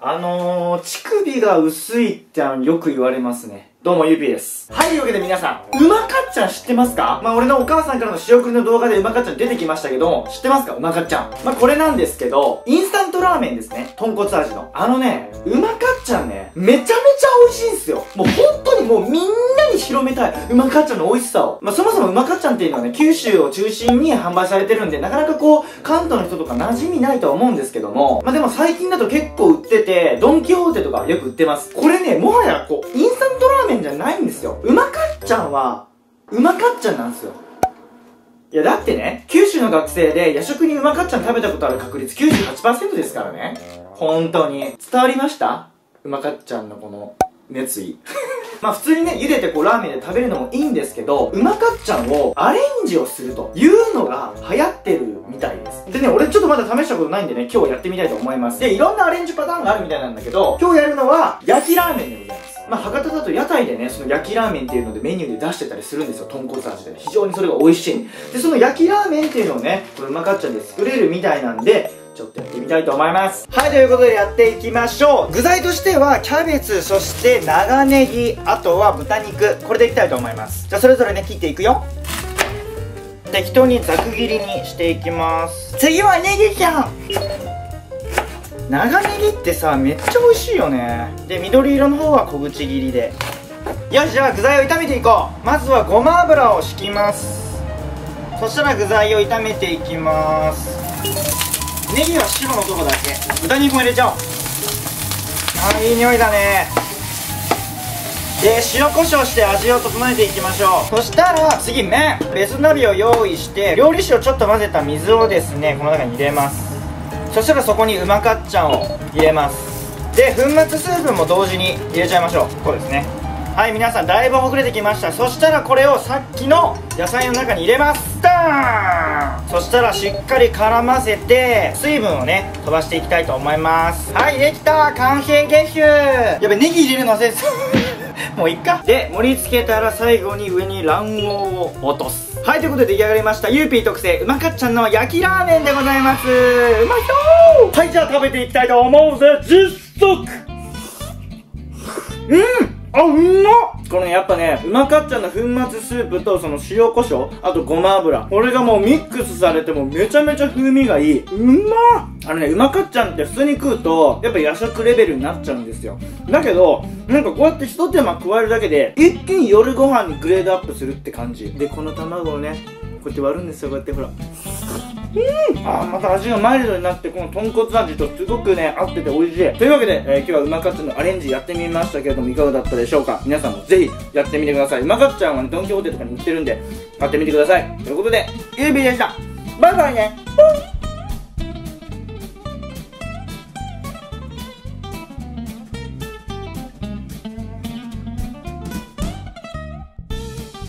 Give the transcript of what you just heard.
あのー、乳首が薄いってあのよく言われますね。どうも、ゆぴーです。はい、というわけで皆さん、うまかっちゃん知ってますか？まあ、俺のお母さんからの仕送りの動画でうまかっちゃん出てきましたけど、知ってますか？うまかっちゃん。まあ、これなんですけど、インスタントラーメンですね。豚骨味の。あのね、うまかっちゃんね、めちゃめちゃ美味しいんすよ。もう本当にもうみ広めたい、うまかっちゃんの美味しさを。まあ、そもそもうまかっちゃんっていうのはね、九州を中心に販売されてるんで、なかなかこう、関東の人とか馴染みないとは思うんですけども、まあ、でも最近だと結構売ってて、ドンキホーテとかよく売ってます。これね、もはやこう、インスタントラーメンじゃないんですよ。うまかっちゃんは、うまかっちゃんなんですよ。いや、だってね、九州の学生で夜食にうまかっちゃん食べたことある確率98%ですからね。本当に。伝わりました？うまかっちゃんのこの、熱意。まあ普通にね、茹でてこうラーメンで食べるのもいいんですけど、うまかっちゃんをアレンジをするというのが流行ってるみたいです。でね、俺ちょっとまだ試したことないんでね、今日やってみたいと思います。で、いろんなアレンジパターンがあるみたいなんだけど、今日やるのは焼きラーメンでございます。まあ、博多だと屋台でね、その焼きラーメンっていうのでメニューで出してたりするんですよ、豚骨味で。非常にそれが美味しい。で、その焼きラーメンっていうのをね、これうまかっちゃんで作れるみたいなんで、ちょっとやってみたいと思います。はい、ということでやっていきましょう。具材としては、キャベツ、そして長ネギ、あとは豚肉。これでいきたいと思います。じゃあ、それぞれね、切っていくよ。適当にざく切りにしていきます。次はネギちゃん長ネギってさめっちゃ美味しいよねで緑色の方は小口切りでよしじゃあ具材を炒めていこうまずはごま油を敷きますそしたら具材を炒めていきますネギは白のとこだけ。豚肉も入れちゃおう。あいい匂いだね。で塩コショウして味を整えていきましょう。そしたら次麺。ベス鍋を用意して料理酒をちょっと混ぜた水をですねこの中に入れます。そしたらそこにうまかっちゃんを入れます。で粉末スープも同時に入れちゃいましょう。こうですね。はい皆さんだいぶほぐれてきました。そしたらこれをさっきの野菜の中に入れます。ダーンそしたらしっかり絡ませて水分をね飛ばしていきたいと思います。はいできた完成ですやべネギ入れるの忘れてた。もういっか。で盛り付けたら最後に上に卵黄を落とす。はい、ということで出来上がりました。ゆーぴー特製、うまかっちゃんの焼きラーメンでございます。うまいよはい、じゃあ食べていきたいと思うぜ。実測うんあ、うんまこのやっぱね、うまかっちゃんの粉末スープとその塩コショウ、あとごま油。これがもうミックスされてもめちゃめちゃ風味がいい。うまあのね、うまかっちゃんって普通に食うと、やっぱ夜食レベルになっちゃうんですよ。だけど、なんかこうやって一手間加えるだけで、一気に夜ご飯にグレードアップするって感じ。で、この卵をね、こうやって割るんですよ、こうやってほら。うん。あまた味がマイルドになってこの豚骨味とすごくね合ってて美味しい。というわけで、えー、今日はうまかつのアレンジやってみましたけれどもいかがだったでしょうか？皆さんもぜひやってみてください。うまかつちゃんはねドンキホーテとかに売ってるんで買ってみてください。ということでゆうびでした。バイバイね。